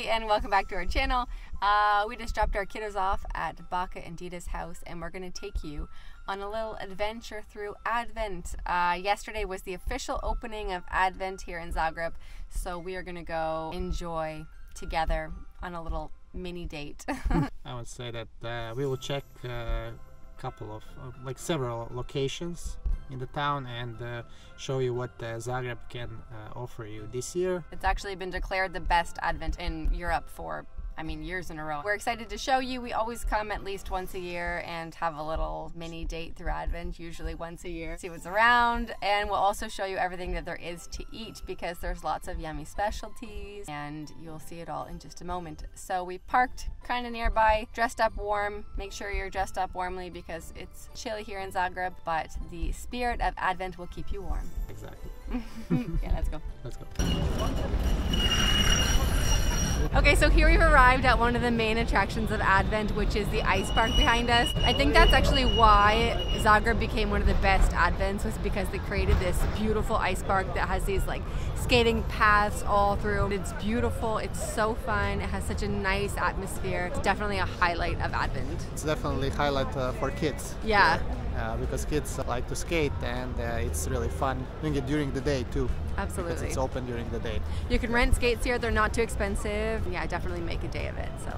everybody, and welcome back to our channel. Uh, we just dropped our kiddos off at Baka and Dita's house, and we're going to take you on a little adventure through Advent. Uh, yesterday was the official opening of Advent here in Zagreb, so we are going to go enjoy together on a little mini date. I would say that uh, we will check a couple of, uh, like several locations in the town and uh, show you what uh, Zagreb can uh, offer you this year. it's actually been declared the best Advent in Europe for I mean, years in a row. We're excited to show you. We always come at least once a year and have a little mini date through Advent, usually once a year. See what's around, and we'll also show you everything that there is to eat because there's lots of yummy specialties, and you'll see it all in just a moment. So we parked kind of nearby, dressed up warm. Make sure you're dressed up warmly because it's chilly here in Zagreb, but the spirit of Advent will keep you warm. Exactly. yeah, let's go. Let's go. Okay, so here we've arrived at one of the main attractions of Advent, which is the ice park behind us. I think that's actually why Zagreb became one of the best Advents was because they created this beautiful ice park that has these like skating paths all through. It's beautiful, it's so fun, it has such a nice atmosphere. It's definitely a highlight of Advent. It's definitely a highlight uh, for kids. Yeah. Uh, because kids like to skate and uh, it's really fun doing it during the day too. Because Absolutely. it's open during the day. You can rent skates here, they're not too expensive. Yeah, definitely make a day of it. So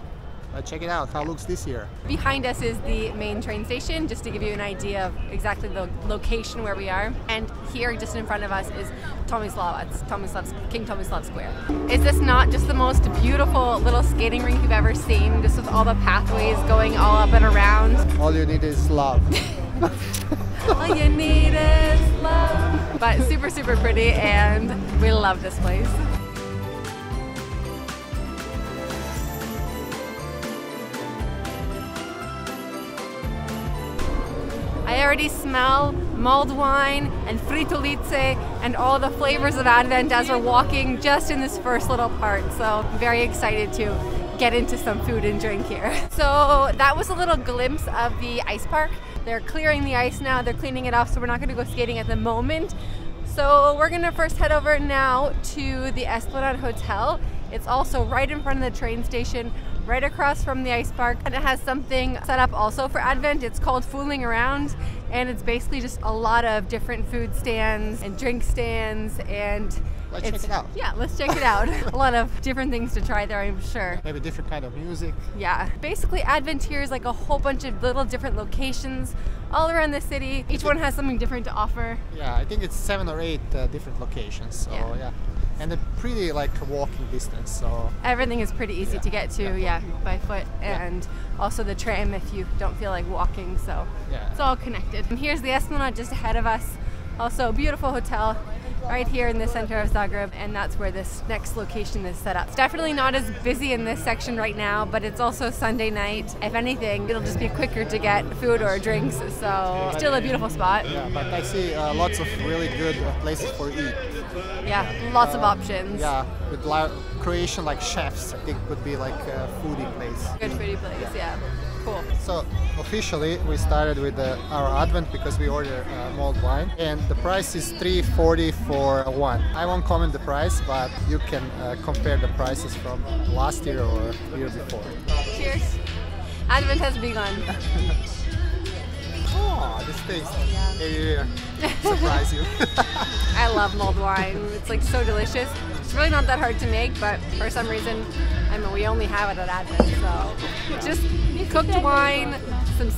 Uh, check it out. How it looks this year? Behind us is the main train station, just to give you an idea of exactly the location where we are. And here, just in front of us, is Tomislav. It's Tomislav's, King Tomislav Square. Is this not just the most beautiful little skating rink you've ever seen? Just with all the pathways going all up and around. All you need is love. all you need is love. But super, super pretty, and we love this place. I already smell mulled wine and fritolice and all the flavors of Advent as we're walking just in this first little part. So I'm very excited to get into some food and drink here. So that was a little glimpse of the ice park. They're clearing the ice now, they're cleaning it off, so we're not gonna go skating at the moment. So we're gonna first head over now to the Esplanade Hotel. It's also right in front of the train station, right across from the ice park. And it has something set up also for Advent. It's called Fooling Around. And it's basically just a lot of different food stands and drink stands and Let's check it out. Yeah, let's check it out. a lot of different things to try there, I'm sure. Maybe different kind of music. Yeah, basically Advent here is like a whole bunch of little different locations all around the city. Each one has something different to offer. Yeah, I think it's seven or eight uh, different locations. So Yeah. yeah. And they're pretty like a walking distance. So Everything is pretty easy Yeah, to get to, yeah. yeah, by foot, and also the tram if you don't feel like walking. So Yeah. it's all connected. And here's the Esplanade just ahead of us. Also, a beautiful hotel right here in the center of Zagreb, and that's where this next location is set up. It's definitely not as busy in this section right now, but it's also Sunday night. If anything, it'll just be quicker to get food or drinks. So still a beautiful spot. yeah, but I see uh, lots of really good uh, places for eat. Yeah, lots of options. Yeah, with Croatian like chefs, I think would be like a foodie place. Good foodie place. Yeah. Cool. So officially we started with uh, our advent because we order uh, mulled wine and the price is 340 for one. I won't comment the price but you can uh, compare the prices from last year or year before. Cheers. Advent has begun. Oh, this taste. Hey, yeah, yeah. Surprise you. I love mulled wine. It's like so delicious. It's really not that hard to make, but for some reason, I mean, we only have it at Advent. So just cooked wine,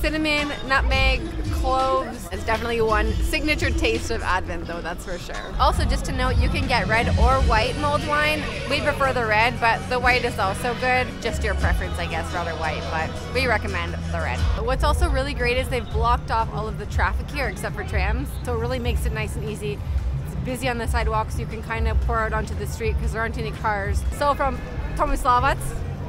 cinnamon, nutmeg, cloves. It's definitely one signature taste of Advent, though, that's for sure. Also, just to note, you can get red or white mulled wine. We prefer the red, but the white is also good. Just your preference, I guess, rather white, but we recommend the red. What's also really great is they've blocked off all of the traffic here except for trams, so it really makes it nice and easy it's busy on the sidewalks. You can kind of pour out onto the street because there aren't any cars. So from Tomislavac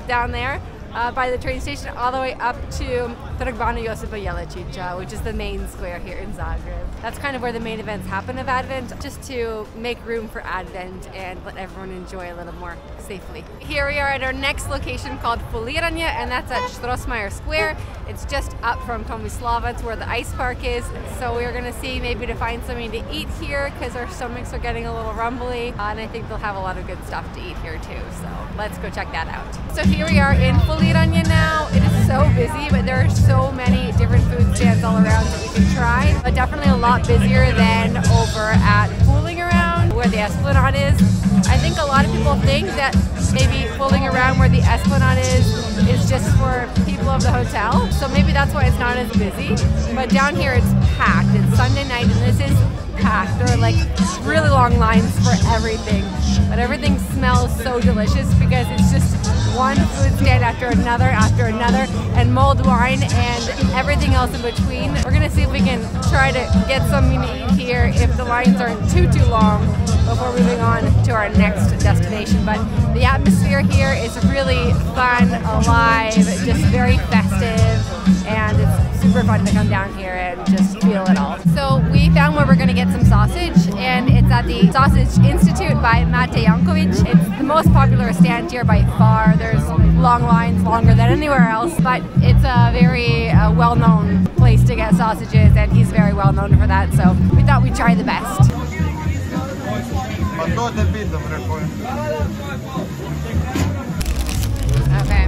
down there uh, by the train station all the way up to Trg Bana Josipa Jelačića, which is the main square here in Zagreb. That's kind of where the main events happen of Advent, just to make room for Advent and let everyone enjoy a little more safely. Here we are at our next location called Foliranje, and that's at Strossmayer Square. It's just up from Tomislavac where the ice park is. So we're gonna see maybe to find something to eat here because our stomachs are getting a little rumbly, uh, and I think they'll have a lot of good stuff to eat here too. So let's go check that out. So here we are in Foliranje now. It is so busy, but there are so many different food stands all around that we can try. But definitely a lot busier than over at Fooling Around where the Esplanade is. I think a lot of people think that maybe fooling around where the Esplanade is is just for people of the hotel. So maybe that's why it's not as busy. But down here it's packed. It's Sunday night and this is packed. There are like really long lines for everything. But everything smells so delicious because it's just one food stand after another after another and mulled wine and everything else in between. We're gonna see if we can try to get something to eat here if the lines aren't too too long before moving on to our next destination. But the atmosphere here is really fun, alive, just very festive and it's super fun to come down here and just feel it all. So we found where we're gonna get some sausage and it's at the Sausage Institute by Mate Jankovic. It's the most popular stand here by far. There's long lines, longer than anywhere else, but it's a very uh, well-known place to get sausages and he's very well known for that. So we thought we'd try the best. Okay.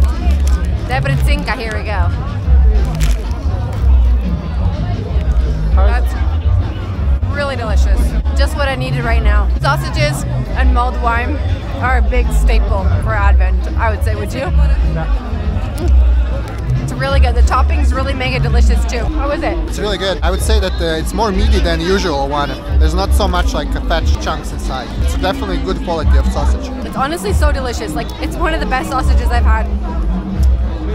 Debrecinka, here we go. That's really delicious. Just what I needed right now. Sausages and mulled wine are a big staple for Advent, I would say. Would you? It's really good. The toppings really make it delicious too. How is it? It's really good. I would say that uh, it's more meaty than usual one. There's not so much like fat chunks inside. It's definitely good quality of sausage. It's honestly so delicious. Like it's one of the best sausages I've had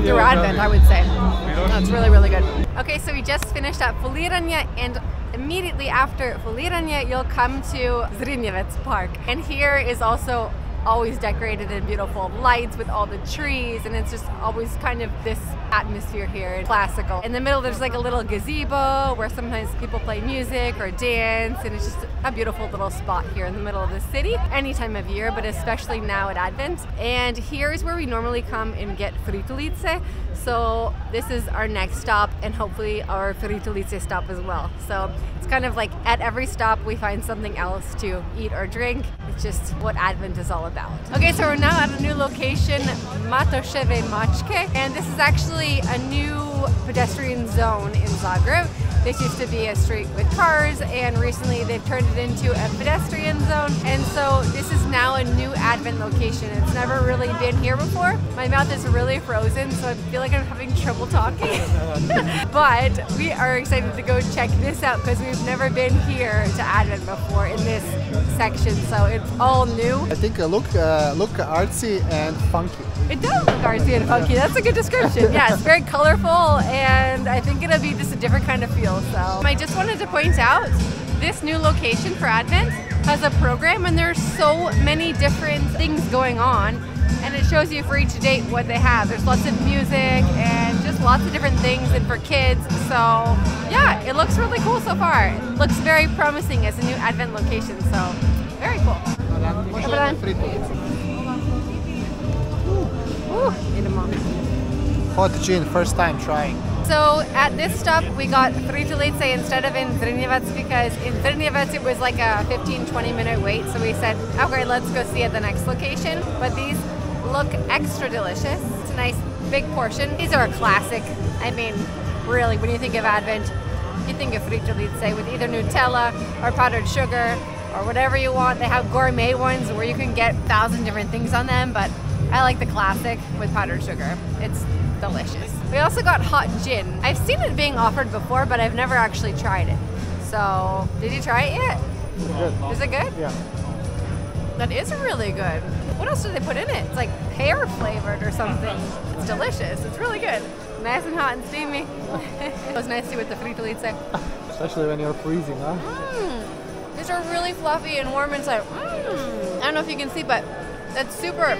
through Advent, I would say. No, it's really, really good. Okay, so we just finished at Foliranje and immediately after Foliranje, you'll come to Zrinjevac Park. And here is also always decorated in beautiful lights with all the trees and it's just always kind of this atmosphere here classical. In the middle there's like a little gazebo where sometimes people play music or dance and it's just a beautiful little spot here in the middle of the city any time of year but especially now at advent. And here's where we normally come and get fritolice so this is our next stop and hopefully our fritolice stop as well. So it's kind of like at every stop we find something else to eat or drink. It's just what advent is all about okay so we're now at a new location Matosheve Machke and this is actually a new pedestrian zone in Zagreb this used to be a street with cars and recently they've turned it into a pedestrian zone and so this is now a new advent location it's never really been here before my mouth is really frozen so I feel like I'm having trouble talking but we are excited to go check this out because we've never been here to advent before in this section so it's all new I think uh, look uh, look artsy and funky. it does look artsy and funky. That's a good description. Yeah, it's very colorful, and I think it'll be just a different kind of feel. So um, I just wanted to point out this new location for Advent has a program, and there's so many different things going on, and it shows you for each date what they have. There's lots of music and just lots of different things, and for kids. So yeah, it looks really cool so far. It looks very promising as a new Advent location. So very cool. Ooh, idemo. Hot gin, first time trying. So at this stop, we got fritolice instead of in Zrinjevac because in Zrinjevac it was like a 15 20 minute wait. So we said, okay, let's go see at the next location. But these look extra delicious. It's a nice big portion. These are a classic. I mean, really, when you think of Advent, you think of fritolice with either Nutella or powdered sugar or whatever you want. They have gourmet ones where you can get a thousand different things on them, but I like the classic with powdered sugar. It's delicious. We also got hot gin. I've seen it being offered before, but I've never actually tried it. So, did you try it yet? Good. Is it good? Yeah. That is really good. What else do they put in it? It's like pear flavored or something. It's delicious. It's really good. Nice and hot and steamy. it was nice to see with the fritolice. Especially when you're freezing, huh? Mmm. These are really fluffy and warm inside. Mmm. I don't know if you can see, but that's super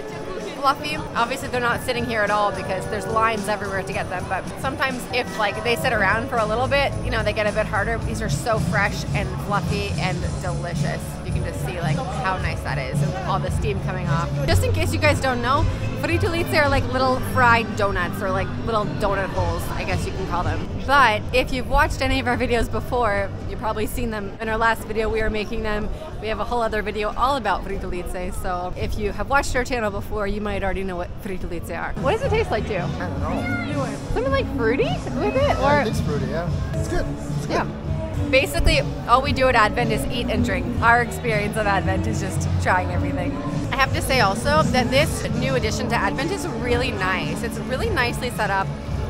fluffy. Obviously, they're not sitting here at all because there's lines everywhere to get them. But sometimes, if like they sit around for a little bit, you know, they get a bit harder. These are so fresh and fluffy and delicious. You can just see like how nice that is and all the steam coming off. Just in case you guys don't know, fritolice are like little fried donuts or like little donut holes, I guess you can call them. But if you've watched any of our videos before, you've probably seen them. In our last video, we were making them. We have a whole other video all about fritolice. So if you have watched our channel before, you might already know what fritolice are. What does it taste like to you? I don't know. Something like fruity with it? Yeah, or it is fruity, yeah. It's good. It's good. yeah. Basically, all we do at Advent is eat and drink. Our experience of Advent is just trying everything. I have to say also that this new addition to Advent is really nice. It's really nicely set up.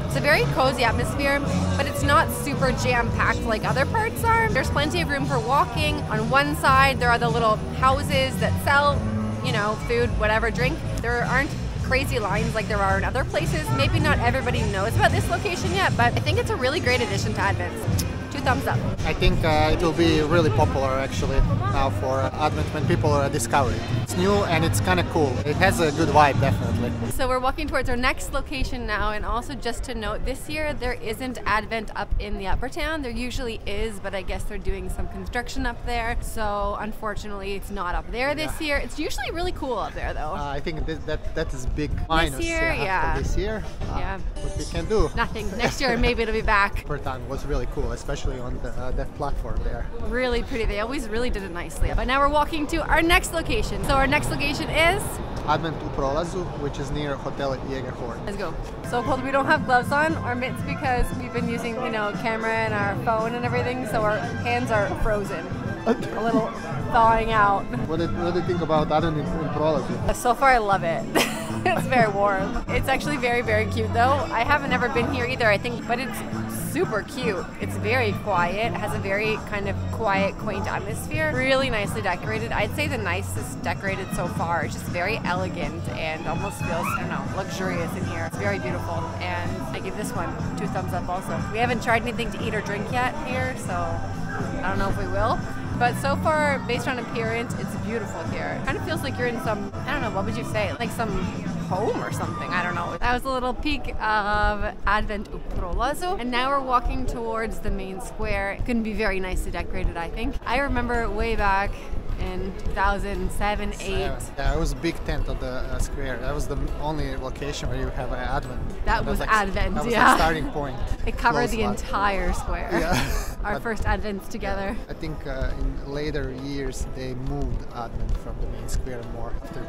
It's a very cozy atmosphere, but it's not super jam packed like other parts are. There's plenty of room for walking. On one side, there are the little houses that sell, you know, food, whatever, drink. There aren't crazy lines like there are in other places. Maybe not everybody knows about this location yet, but I think it's a really great addition to Advent. Thumbs up. I think uh, it will be really popular actually now for uh, Advent when people are discovering. It's new and it's kind of cool. It has a good vibe, definitely. So we're walking towards our next location now, and also just to note, this year there isn't Advent up in the upper town. There usually is, but I guess they're doing some construction up there. So unfortunately, it's not up there this year. It's usually really cool up there, though. Uh, I think this, that that is big minus year, uh, for yeah. this year. Uh, Yeah. What we can do. Nothing. Next year, maybe it'll be back. Time was really cool, especially on the, uh, that platform there. Really pretty. They always really did it nicely. But now we're walking to our next location. So our next location is. Advent u Prolazu, which is near Hotel Jägerhorn. Let's go. So cold we don't have gloves on or mitts because we've been using, you know, camera and our phone and everything, so our hands are frozen. A little thawing out. What did, what do you think about Advent in, in Prolazu? So far I love it. it's very warm. It's actually very, very cute though. I haven't ever been here either, I think, but it's super cute. It's very quiet, has a very kind of quiet, quaint atmosphere. Really nicely decorated. I'd say the nicest decorated so far. It's just very elegant and almost feels, I don't know, luxurious in here. It's very beautiful. And I give this one two thumbs up also. We haven't tried anything to eat or drink yet here, so I don't know if we will. But so far, based on appearance, it's beautiful here. Kind of feels like you're in some, I don't know, what would you say? Like some home or something. I don't know. That was a little peek of Advent u Prolazu. And now we're walking towards the main square. It's going to be very nicely decorated, I think. I remember way back in 2007, 8. Yeah, it was a big tent on the uh, square. That was the only location where you have an Advent. That was like, Advent, that was yeah. the starting point. It covered Close the lot. entire square. Yeah. Our But- first Advents together. I think uh, in later years they moved Advent from the main square more after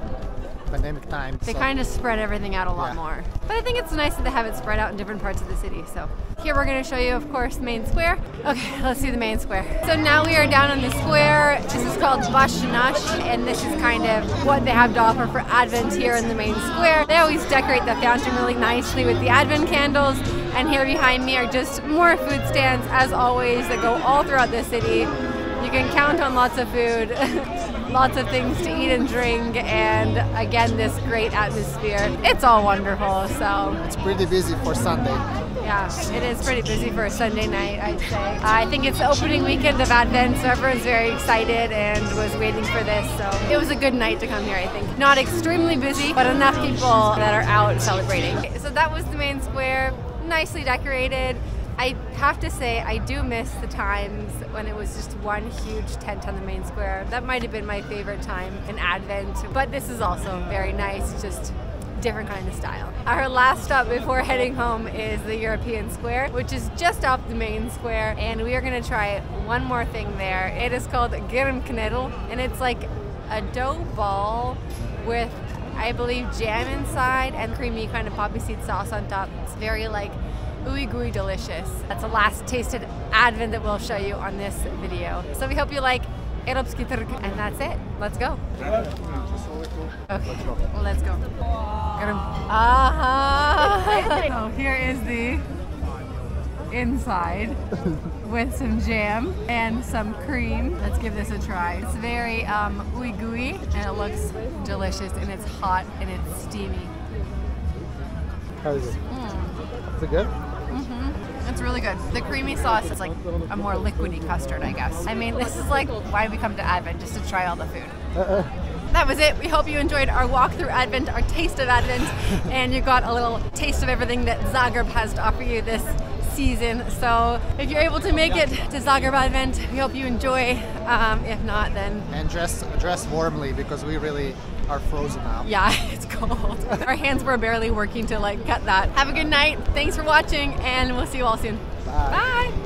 pandemic time. They so- kind of spread everything out a lot Yeah. more. But I think it's nice that they have it spread out in different parts of the city. So here we're going to show you, of course, main square. Okay, let's see the main square. So now we are down on the square. This is called Bashanash, and this is kind of what they have to offer for Advent here in the main square. They always decorate the fountain really nicely with the Advent candles. And here behind me are just more food stands, as always, that go all throughout the city. You can count on lots of food, lots of things to eat and drink, and again, this great atmosphere. It's all wonderful. So, It's pretty busy for Sunday. yeah, it is pretty busy for a Sunday night, I'd say. I think it's the opening weekend of Advent, so everyone's very excited and was waiting for this. So, it was a good night to come here, I think. Not extremely busy, but enough people that are out celebrating. So, that was the main square, nicely decorated. I have to say, I do miss the times when it was just one huge tent on the main square. That might have been my favorite time in Advent, but this is also very nice, just different kind of style. Our last stop before heading home is the European Square, which is just off the main square, and we are going to try one more thing there. It is called Germknödel, and it's like a dough ball with, I believe, jam inside and creamy kind of poppy seed sauce on top. It's very like ooey gooey delicious. That's the last tasted Advent that we'll show you on this video. So we hope you like Europski Trg, and that's it. Let's go. Okay, let's go. Ah! so here is the inside with some jam and some cream. Let's give this a try. It's very um, ooey gooey and it looks delicious and it's hot and it's steamy. How is it? Mm. Is it good? It's really good. The creamy sauce is like a more liquidy custard, I guess. I mean, this is like why we come to Advent, just to try all the food. that was it. We hope you enjoyed our walk through Advent, our taste of Advent, and you got a little taste of everything that Zagreb has to offer you this season. So if you're able to make it to Zagreb Advent, we hope you enjoy. Um, if not, then And dress dress warmly because we really are frozen now. yeah, it's cold. Our hands were barely working to like cut that. Have a good night. Thanks for watching, and we'll see you all soon. Bye. Bye.